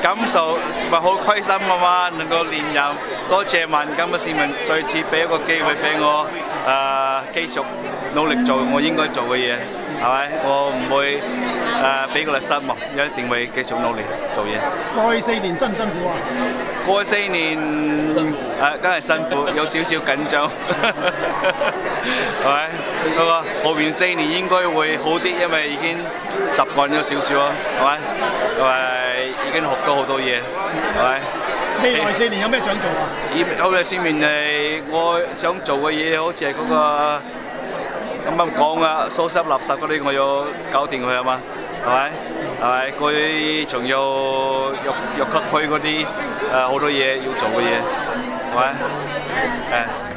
感受咪好开心啊嘛！能够连任，多谢万金嘅市民再次俾一个机会俾我，诶、继续努力做我应该做嘅嘢，系咪？我唔会诶俾佢哋失望，一定会继续努力做嘢。过去四年辛唔辛苦啊？过去四年。辛苦誒梗係辛苦，有少少緊張，係咪？不過後面四年應該會好啲，因為已經習慣咗少少啊，係咪？同埋已經學到好多嘢，係咪？未來四年有咩想做啊？以後嚟先面誒，我想做嘅嘢好似係嗰個咁樣講啊，收拾垃圾嗰啲我要搞掂佢啊嘛，係咪？係咪？佢仲有入入級區嗰啲誒好多嘢要做嘅嘢，係咪？誒。